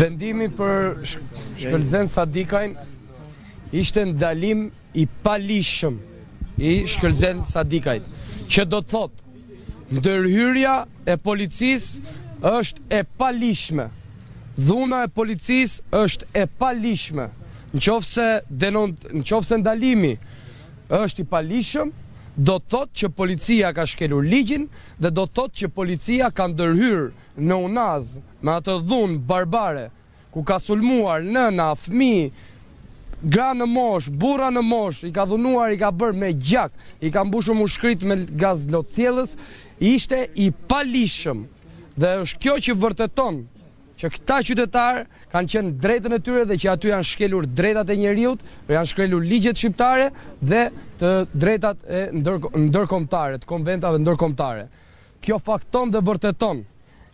Vendimi për Shkëlzen Sadikajn ishte ndalim i paligjshëm i Shkëlzen Sadikajt, që do të thotë, ndërhyrja e policisë është e paligjshme, dhuna e policisë është e paligjshme, në qoftë se, në qoftë se ndalimi, Është i paligjshëm, do të thotë që policia ka shkelur ligjin dhe do të thotë që policia ka ndërhyrë në unazë me atë dhunë barbare ku ka sulmuar nëna, fëmijë, gra në moshë, burra në moshë, i ka dhunuar, i ka bërë me gjak, i ka mbushur mushkëritë me gaz lotsjellës, ishte i paligjshëm dhe është kjo që vërteton që këta qytetarë kanë qenë drejtën e tyre dhe që aty janë shkelur drejtat e njeriut, janë shkelur ligjet shqiptare dhe të drejtat e ndërkombëtare, të konventave ndërkombëtare. Kjo fakton dhe vërteton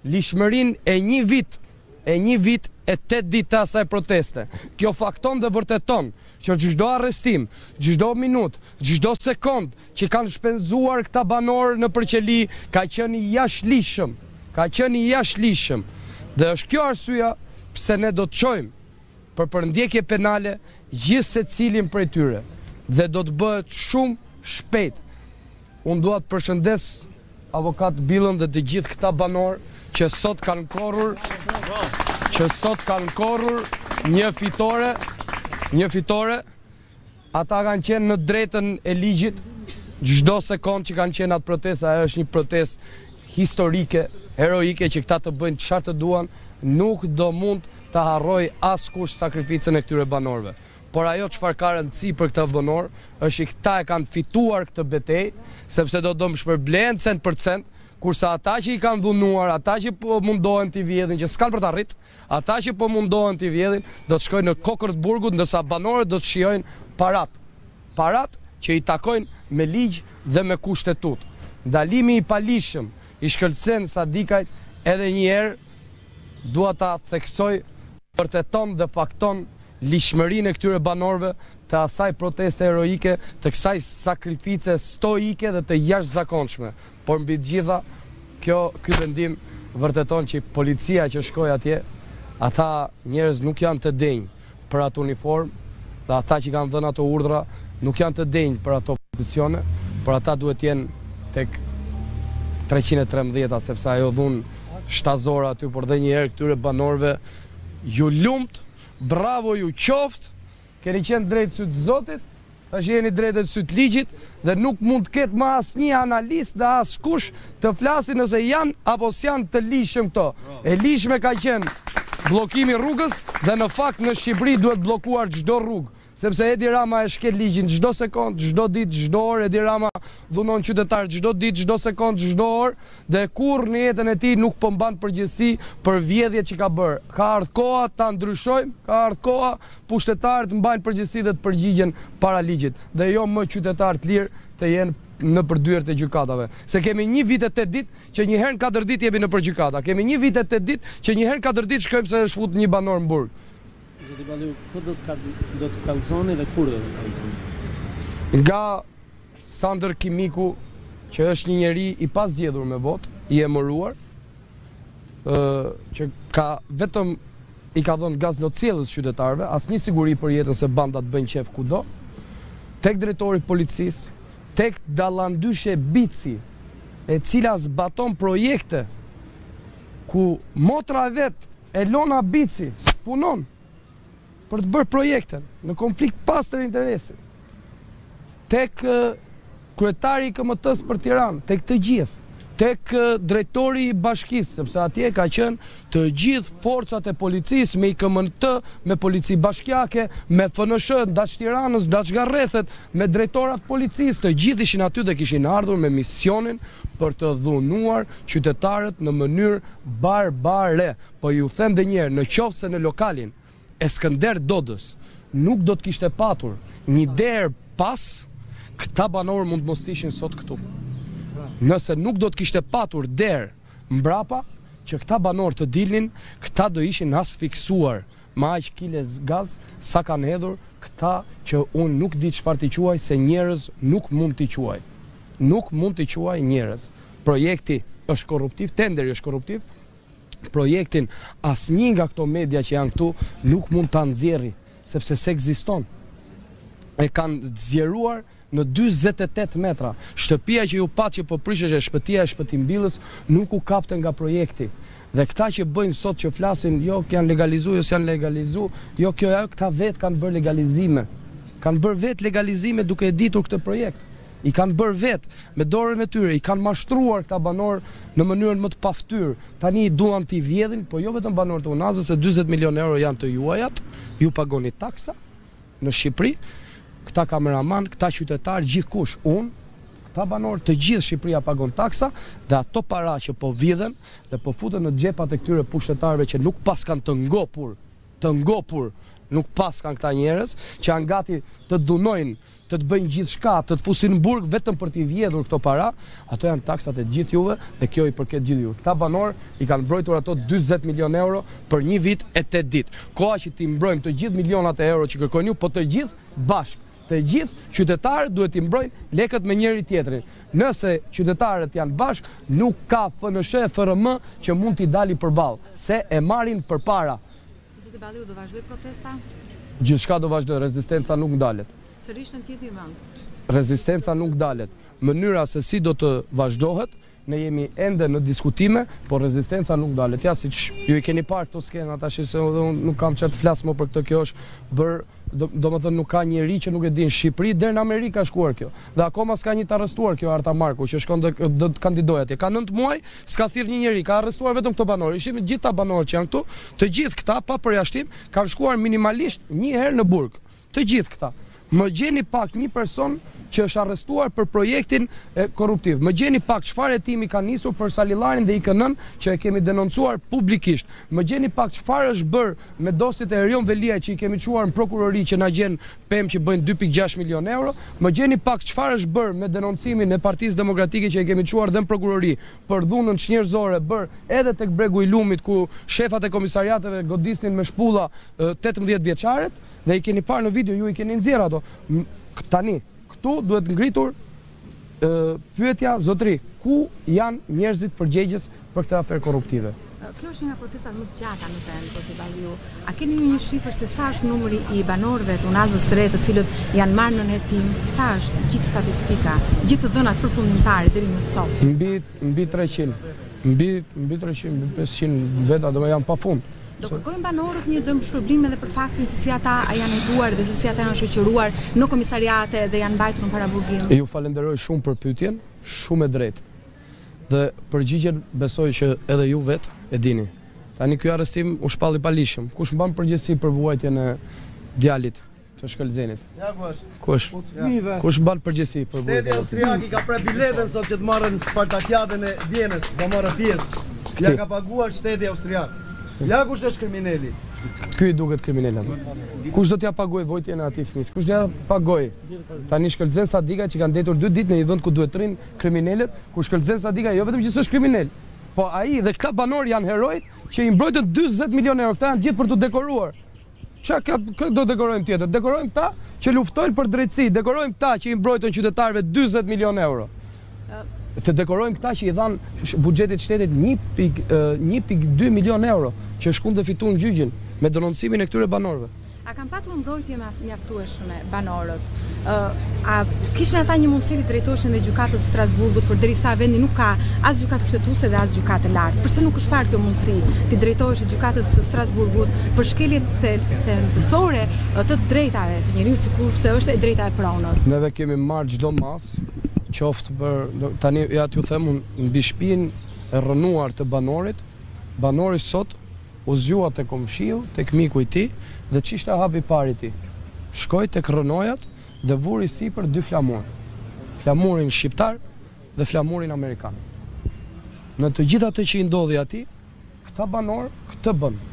ligjshmërinë e një vit e një vit e 8 ditë të asaj proteste. Kjo fakton dhe vërteton që çdo arrestim, çdo minutë, çdo sekondë që kanë shpenzuar këta banorë nëpër qeli ka qenë i jashtëligjshëm, ka qenë i jashtëligjshëm dhe është kjo arsyeja pse ne do të çojmë për përndjekje penale gjithsecilin prej tyre dhe do të bëhet shumë shpejt. Unë dua të përshëndes avokat Bilën dhe të gjithë këta banorë që sot kanë korrur që sot kanë korrur një fitore, një fitore Ata kanë qenë në drejtën e ligjit çdo sekondë që kanë qenë atë protestë, ajo është një protestë historike, heroike që këta të bëjnë çfarë të duan, nuk do mund ta harrojë askush sakrificën e këtyre banorëve. Por ajo çfarë ka rëndësi për këta banorë është që këta e kanë fituar këtë betejë, sepse do të dëmshpërblehen cent për cent, kurse ata që i kanë dhunuar, ata që po mundohen t'i vjedhin që s'kanë për t'arritë, Ata që po mundohen t'i vjedhin, do të shkojnë në kokërr të burgut ndërsa banorët do të shijojnë paratë. Paratë që i takojnë me ligj dhe me Kushtetutë. Ndalimi i paligjshëm i Shkëlzen Sadikajt edhe një herë dua ta theksoj vërteton dhe fakton ligjshmërinë e këtyre banorëve të asaj proteste heroike, të kësaj sakrifice stoike dhe të jashtëzakonshme. Por mbi të gjitha, kjo, ky vendim vërteton që policia që shkoi atje, ata njerëz nuk janë të denjë për atë uniformë dhe ata që kanë dhënë ato urdhra nuk janë të denjë për ato pozicione, por ata duhet të jenë tek treqind e trembëdhjeta, sepse ajo dhunë shtazore aty, por dhe një herë këtyre banorëve ju lumtë, bravo ju qoftë Keni qenë drejt n'syt të Zotit, tash jeni drejt edhe n'syt ligjit dhe nuk mund të ketë më asnjë analist dhe askush të flasi nëse janë apo s'janë të ligjshëm këto. E ligjshme ka qenë bllokimi i rrugës dhe në fakt në Shqipëri duhet bllokuar çdo rrugë, sepse Edi Rama e shkel ligjin çdo sekondë, çdo ditë, çdo orë, Edi Rama dhunon qytetarë çdo ditë, çdo sekondë, çdo orë dhe kurrë në jetën e tij nuk po mban përgjegjësi për vjedhjet që ka bërë. Ka ardhur koha ta ndryshojmë, ka ardhur koha Pushtetarët mbajnë përgjegjësi dhe të përgjigjen para ligjit dhe jo më qytetarë të lirë të jenë nëpër dyer të gjykatave. Se kemi një vit e tetë ditë që një herë në katër ditë jemi nëpër gjykata. Kemi një vit e tetë ditë që një herë në katër ditë shkojmë se është futur një banor në burg. Zoti Balliu, kë do të do të kallëzoni dhe kur do të kallëzoni? Nga Sandër Kimiku që është një njeri i pazgjedhur me votë, i emëruar, që ka vetëm i ka dhënë gaz lotsjellës qytetarëve, asnjë siguri për jetën se bandat bëjnë qejf kudo, tek drejtori i policisë, tek Dallandyshe Bici, e cila zbaton projekte ku motra e vet, Elona Bici, punon. për të bërë projekte në konflikt të pastër interesi tek kryetari i IKMT-së për Tiranë, tek të gjithë, tek drejtori i bashkisë, sepse atje kanë qenë të gjithë forcat e policisë me IKMT, me polici bashkjake, me FNSH, ndaç Tiranës, ndaç nga rrethet, me drejtorët e policisë, të gjithë ishin aty dhe kishin ardhur me misionin për të dhunuar qytetarët në mënyrë barbare. Po ju them dhe një herë, në qofë se në lokalin, e Skënder Dodës nuk do të kishte patur një derë pas, këta banorë mund të mos të ishin sot këtu. Nëse nuk do të kishte patur derë mbrapa, që këta banorë të dilnin, këta do ishin asfiksuar me aq kile gaz sa kanë hedhur këta që unë nuk di çfarë t'i quaj se njerëz nuk mund t'i quaj. Nuk mund t'i quaj njerëz. Projekti është korruptiv, tenderi është korruptiv, projektin asnjë nga këto media që janë këtu nuk mund ta nxjerrë sepse s'ekziston. E kanë zgjeruar në 48 metra. Shtëpia që ju patë që po prisheshe shpëtia e Shpëtim Bilës nuk u kapte nga projekti. Dhe këta që bëjnë sot që flasin, jo që janë legalizu, jo s'janë legalizu, jo kjo e ajo, këta vetë kanë bërë legalizime. Kanë bërë vetë legalizime duke e ditur këtë projekt. I kanë bërë vetë, me dorën e tyre, i kanë mashtruar këta banorë në mënyrën më të pafytyrë. Tani duan t'i vjedhin, po jo vetëm banorët e Unazës, se njëzet milionë euro janë të juajat, ju pagoni taksa në Shqipëri, këta kameramanë, këta qytetarë, gjithkush, unë, këta banorë, të gjithë Shqipëria pagon taksa dhe ato para që po vidhen dhe po futen në xhepat e këtyre pushtetarëve që nuk paskan të ngopur, të ngopur nuk paskan këta njerëz që janë gati të dhunojnë të të bëjnë gjithçka, të të fusin në burg vetëm për t'i vjedhur këto para, ato janë taksat e gjithë juve dhe kjo i përket gjithë juve. Këta banorë i kanë mbrojtur ato njëzet milionë euro për një vit e tetë ditë. Koha që t'i mbrojmë të gjithë milionat e euro që kërkojnë ju, po të gjithë bashkë, të gjithë qytetarët duhet t'i mbrojnë lekët me njëri tjetrin. Nëse qytetarët janë bashkë, nuk ka FNSH e FRM që mund t'i dali përballë, se e marrin përpara. Zoti Balliu, do vazhdojë protesta? Gjithçka do vazhdojë, rezistenca nuk ndalet. Sërish në tjetër vend. Rezistenca nuk ndalet. Mënyra se si do të vazhdohet, ne jemi ende në diskutime, por rezistenca nuk ndalet. Ja siç ju i keni parë këto skena tashi se unë nuk kam çfarë të flas më për këtë, kjo është bër Domethënë nuk ka njeri që nuk e di n'Shqipëri der në Amerikë ka shkuar kjo dhe akoma s'ka një të arrestuar kjo Arta Marku që shkon do të kandidojë atje ka nëntë muaj s'ka thirr një njeri ka arrestuar vetëm këto banorë i shihni gjithë këta banorët që janë këtu të gjithë këta pa përjashtim kanë shkuar minimalisht një herë në burg të gjithë këta më gjeni pak një person që është arrestuar për projektin korruptiv. Më gjeni pak çfarë hetimi ka nisur për Salillarin dhe IKN-n që e kemi denoncuar publikisht. Më gjeni pak çfarë është bërë Me dosjet e Erion Veliaj që i kemi çuar në prokurori që na gjen pemë që bëjnë dy pikë gjashtë milionë euro, më gjeni pak çfarë është bërë me denoncimin e Partisë Demokratike që i kemi çuar dhe në prokurori për dhunën çnjerëzore bërë edhe tek Bregu i Lumit ku shefat e komisariateve godisnin me shpulla tetëmbëdhjetë vjeçaret dhe i keni parë në video ju i keni nxjerrë ato tani këtu duhet ngritur Pyetja, zotëri, ku janë njerëzit përgjegjës për këtë aferë korruptive? Kjo është një nga protestat më të gjata në vend, zoti Balliu. A keni ju një shifër se sa është numri i banorëve të Unazës së Re të cilët janë marrë në hetim? Sa është gjithë statistika, gjithë të dhënat përfundimtare deri më sot? Mbi, mbi 300, mbi, mbi 300, mbi 500 veta, dhe më janë pa fund. Do kërkojnë banorët një dëmshpërblim edhe për faktin se si ata janë hetuar dhe se si ata janë shoqëruar në komisariate dhe janë mbajtur në paraburgim? Ju falenderoj shumë për pyetjen, shumë e drejtë. Dhe përgjigjen besoj që edhe ju vetë e dini. Tani ky arrestim u shpall i paligjshëm. Kush mban përgjegjësi për vuajtjen e djalit? të Shkëlzenit. Ja ku është. Ku është? Kush mban përgjegjësi për vuajtjen. Shteti austriak i ka pre biletën sot që të marrë në Spartakiadën e Vienës, do marrë pjesë. Ja ka paguar shteti austriak. Ja kush është krimineli. Ky i duket kriminel apo? Kush do t'ja pagoj vojtjen e atij fëmis? Kush do t'ja pagoj? Tani Shkëlzen Sadika që kanë ndejtur 2 ditë në një vend ku duhet të rrinë kriminelët, ku Shkëlzen Sadika jo vetëm që s'është kriminel, po ai dhe këta banorë janë herojt që i mbrojtën 40 milionë euro, këta janë gjithë për të dekoruar. Çka ka, kë do dekorojmë tjetër? Dekorojmë këta që luftojnë për drejtësi, dekorojmë këta që i mbrojtën qytetarëve 40 milionë euro. Të dekorojmë këta që i dhanë sh- buxhetit të shtetit 1.1.2 milionë euro, që shkun dhe fituan gjyqin me denoncimin e këtyre banorëve. A kanë patur mbrojtje ma- mjaftueshme? me banorët. A kishin ata një mundësi t'i drejtoheshin dhe Gjykatës së Strasburgut, përderisa vendi nuk ka as Gjykatë Kushtetuese dhe as Gjykatë të Lartë? Përse nuk është parë kjo mundësi t'i drejtoheshin Gjykatës së Strasburgut për shkelje thelbësore të të drejtave të njeriut, sikurse është e drejta e pronës? Neve kemi marrë çdo masë, qoftë për, tani ja t'ju them unë, mbi shtëpinë e rrënuar të banorit, banori sot, U zgjua te komshiu, tek miku i tij, dhe ç'ishte hapi i parë i tij? Shkoi tek rrënojat dhe vuri sipër dy flamurë, flamurin shqiptar dhe flamurin amerikan. Në të gjithë atë që i ndodhi atij, këta banorë këtë bënë,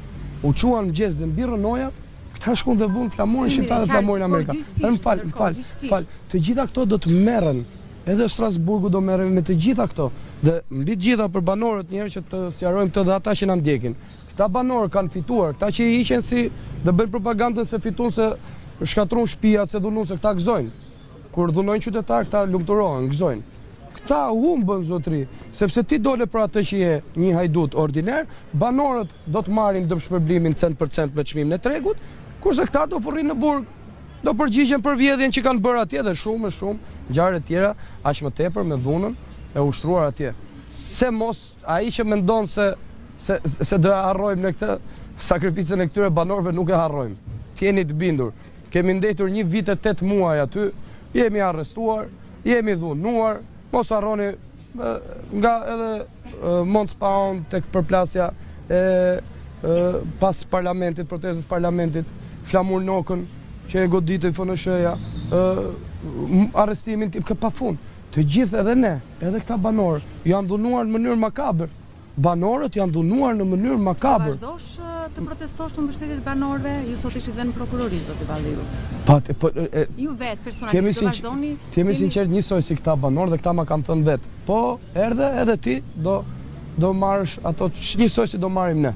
u çuan mëngjes dhe mbi rrënojat, këta shkun dhe vunë flamurin shqiptar dhe flamurin amerikan. Më fal, më fal, më fal, të gjitha këto do të merren. Edhe Strasburg, do merremi me të gjitha këto. Dhe mbi të gjitha për banorët një herë që të sqarojmë këtë dhe ata që na ndjekin. Këta banorë kanë fituar, këta që i hiqen si dhe bëjnë propagandën se fitun se shkatërrun shpijat se dhunun se këta gëzojnë. Kur dhunojnë qytetarë këta lumturohen, gëzojnë. Këta humbën zotëri, sepse ti dole për atë që je një hajdut ordiner, banorët do të marrin dëmshpërblimin cent për cent me çmimin e tregut, kurse këta do rrijnë në burg. Do përgjigjen për vjedhjen që kanë bërë atje dhe shumë e shumë ngjarje të tjera aq më tepër me dhunën e ushtruar atje. Se mos ai që mendon se se se do e harrojmë ne këtë sakrificën e këtyre banorëve nuk e harrojmë. Të jeni të bindur. Kemi ndejtur një vit e tetë muaj aty, jemi arrestuar, jemi dhunuar, mos harroni Nga edhe mos pa hon tek përplasja e pas parlamentit, protestës së parlamentit, Flamur Nokën, që e goditi FNSH-ja, arrestimin tip këtë pa fund. Të gjithë edhe ne, edhe këta banorë, janë dhunuar në mënyrë makabër. Banorët janë dhunuar në mënyrë makabre. Do vazhdosh të protestosh në mbështetje të banorëve? Ju sot ishit dhe në prokurori, zoti Balliu. Po, po, e, Ju vetë, personalisht, do vazhdoni... Jemi sinqerisht njësoj si këta banorë dhe këta ma kanë thënë vetë. Po, erdhe edhe ti, do, do marrësh ato që njësoj si do marrim ne.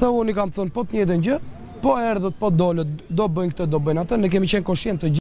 Dhe unë i kam thënë, po të njëjtën gjë, po erdhët, po dolët, do bëjnë këtë, do bëjnë atë, ne kemi qenë koshient të gjithë.